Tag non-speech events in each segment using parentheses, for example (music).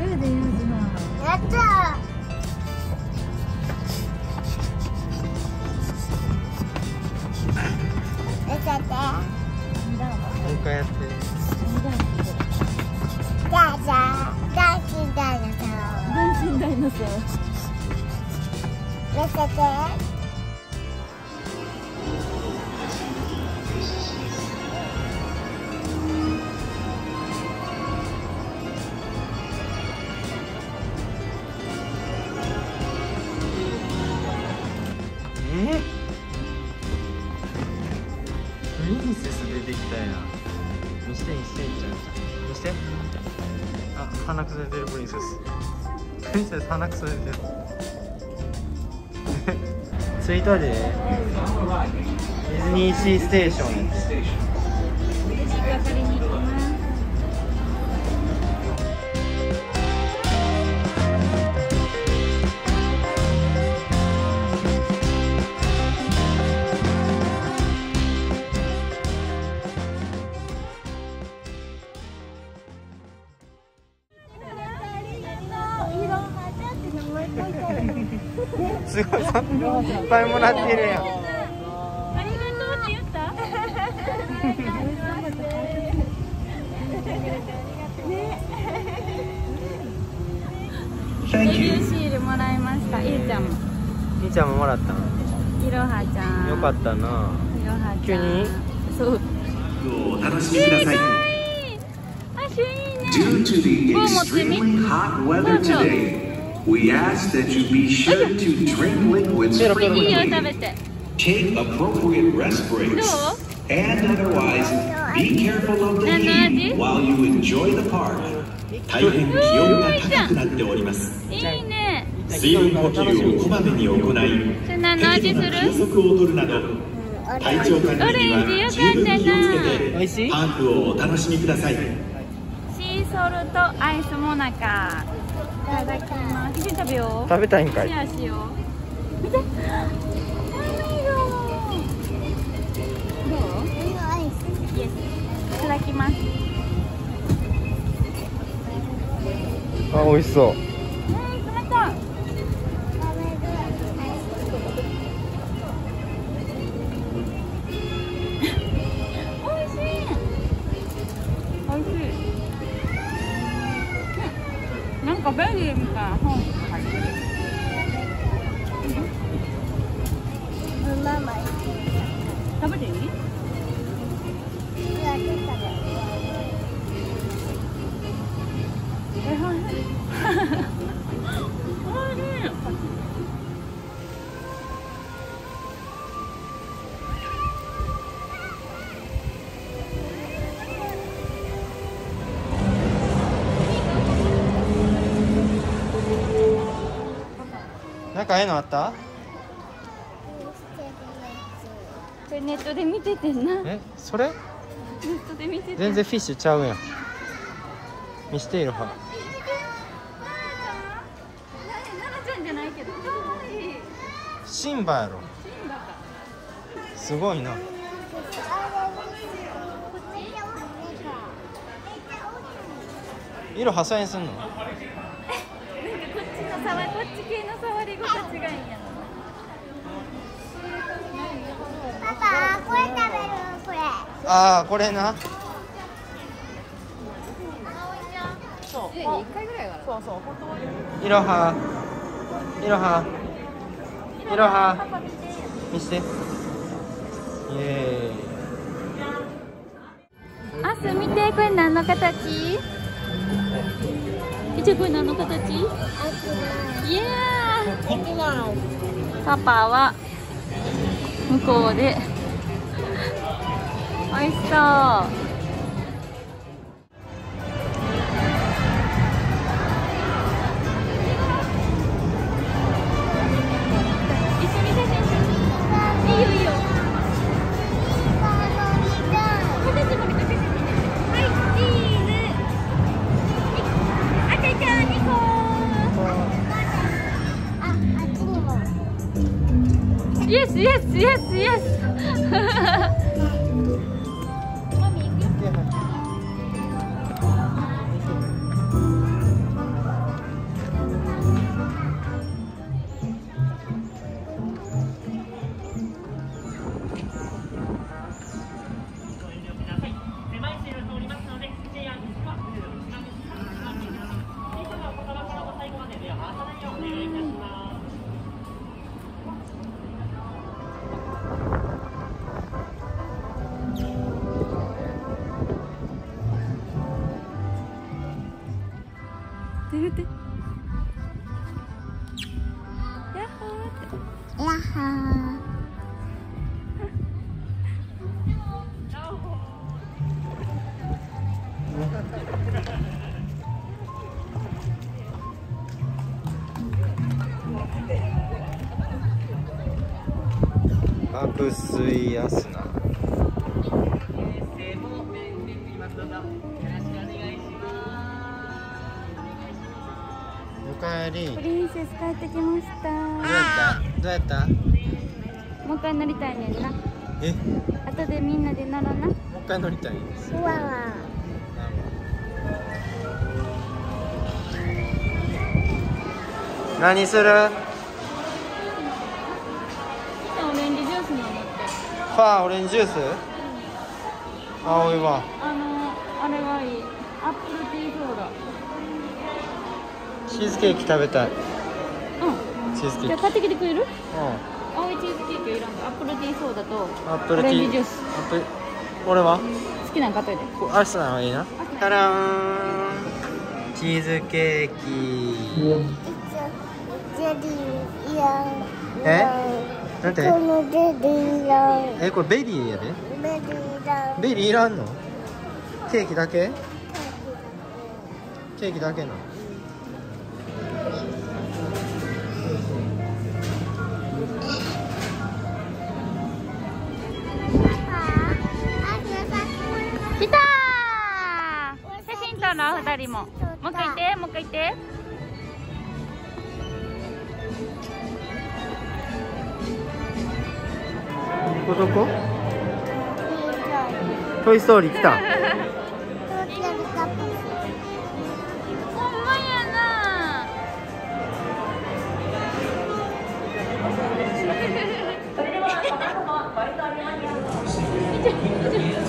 やったスプリンセス鼻くそ出てる着いたで (laughs) ディズニーシーステーション。すすごいそんないっぱいもらってるやんありがとうって言った？デビューシールもらいました。いいちゃんも。みーちゃんももらったの？いろはちゃん。よかったないろはちゃん。急に？そう。お楽しみください。あ、シュいいね。Due to the こう持ってみ extremely hot weather today, we ask that you be sure to drink liquids frequently, 食べて。take appropriate rest breaks, and otherwise be careful of the heat while you enjoy the park. 大変気温が高くなっております。いいね。水分補給をこまめに行い、適度な休息を取るなど、体調管理には十分気をつけて、パークをお楽しみください。シーソルトアイスモナカ。いただきます。一緒に食べよう。食べたいんかいシェアしよう。見て。いただきます。あ美味しそうなんかええのあった？これネットで見ててんな。ネえそれ？ットで見てて。全然フィッシュちゃうやん見しているは奈々ちゃんじゃないけど。可愛い。シンバやろシンバか。すごいな色破砕すんの？なんかこっちの触り、こっち系の触り心地がいいんやパパこれ食べるこれああこれなそう。一回ぐらいは。そうそう。本当いろはいろはいろは。見して。イエあす見てこれ何の形えじこれ何の形イエーパパは向こうで。美味しそう爆睡アスナ。おかえり。プリンセス帰ってきました。どうやった？どうやったもう一回乗りたいねんな。え？後でみんなで乗ろうな。もう一回乗りたいですわわ何する？ファーオレンジジュース？青いわ。あのあれがいい。アップルティーソーダ。チーズケーキ食べたい。うん。チーズケーキ。じゃあ買ってきてくれる？う青いチーズケーキいらんかアップルティーソーダとんアップルティオレンジジュース。アップル俺は？好きなん買っといて。こアスナはいいな。タラーンチーズケーキ。え？なんこてのゼリーいらんえこれベリーやで。ベリーいらんベリーいらんの？ケーキだけ？ケーキだけなの？来たー。写真撮ろう二人も。もう一回言ってもう一回言ってここどこトイ・ストーリー来た。ほんまやな。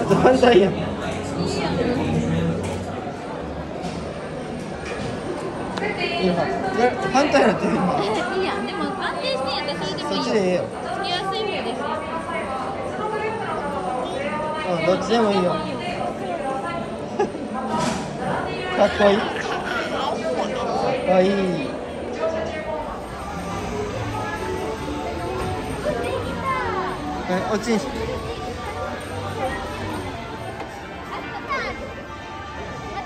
あと反対やいいわいや反対になってる今いいやんでも安定してんやったらそれでもいいよそっちでええよつきやすい方ですようんどっちでもいいよ。(laughs) かっこいい。あいい。えこっちに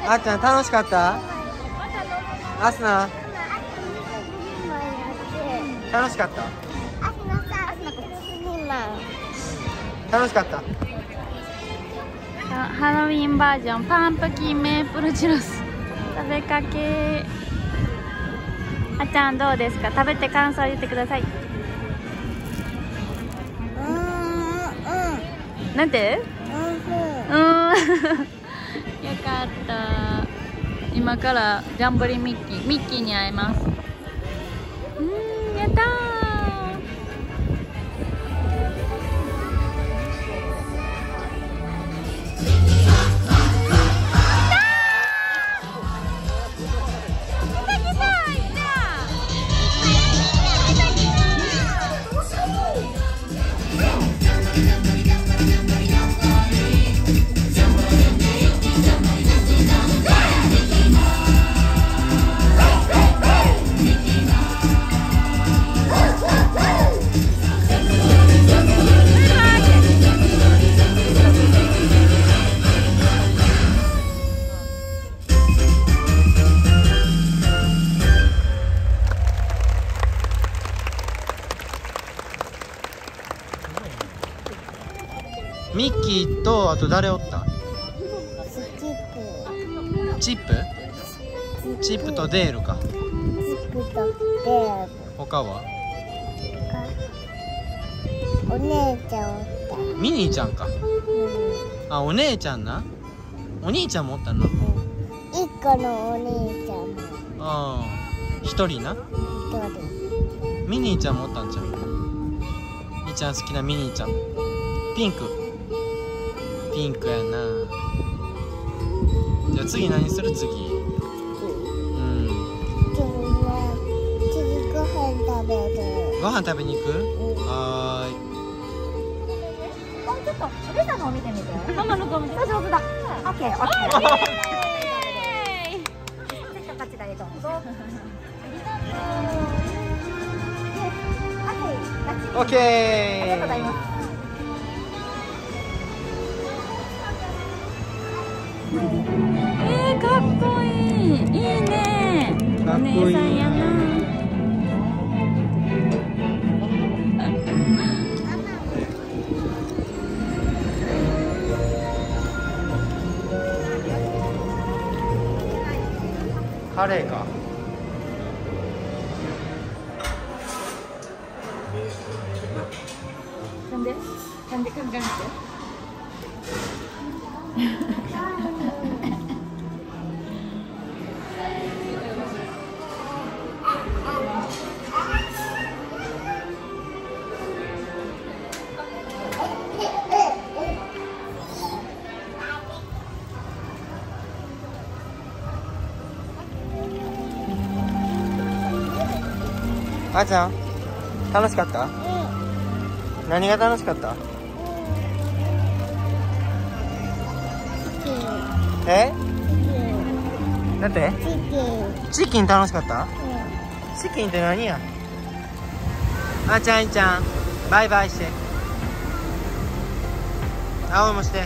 あっちゃん楽しかった？アスナ？楽しかった？楽しかった？ハロウィンバージョンパンプキンメープルチュロス食べかけ。あちゃんどうですか？食べて感想言ってください。なんて？うーん。(laughs) よかった。今からジャンボリミッキーミッキーに会えます。うーんやったミッキーとあと誰おった？チップ。チップとデールか。他はお姉ちゃんおったミニーちゃんか。あお姉ちゃんな？お兄ちゃんもおったな一個のお姉ちゃん。もああ一人な？一人。ミニーちゃんもおったんちゃう？みーちゃん好きなミニーちゃん。ピンクピンクやな。じゃあ次何する？次。うん次は次ご飯食べる。ご飯食べに行く？はーい。ちょっとレタのを見てみて。ママの顔見て上手だ。オッケーオッケー。オッケー。ありがとうございます姉さんやな。カレーかあーちゃん楽しかった？何が楽しかった？え？だって？チキン。楽しかった？チキンって何や？あーちゃんいちゃん。バイバイして。青もして